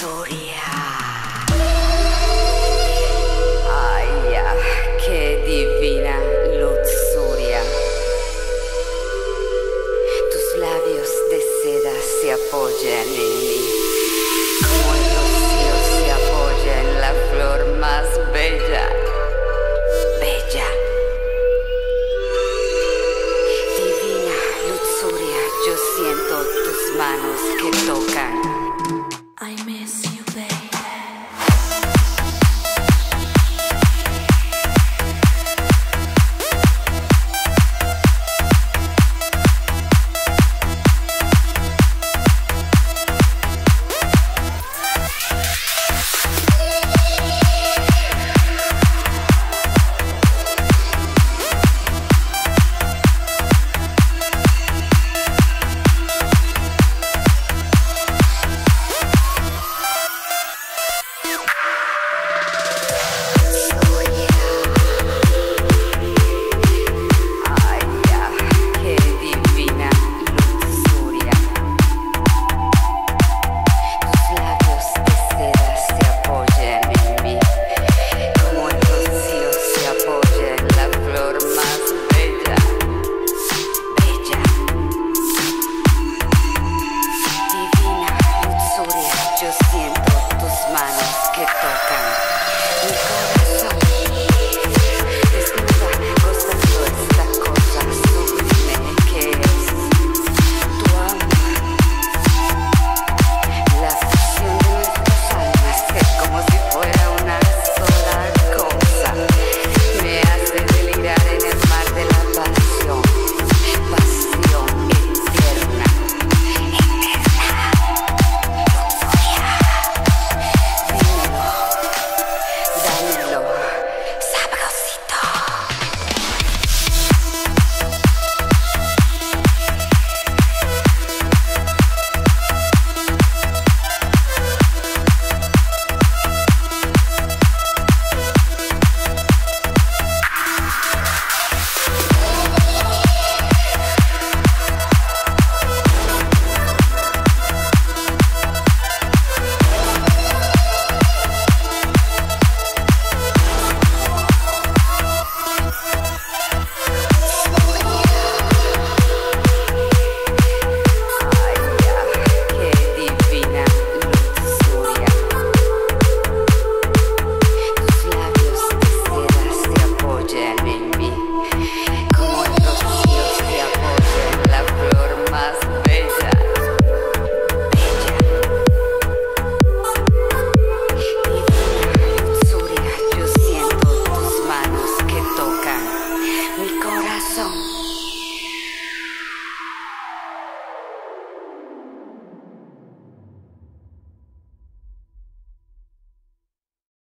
luxuria. Ay, ya, qué divina luxuria. Tus labios de seda se apoyan en mí. play.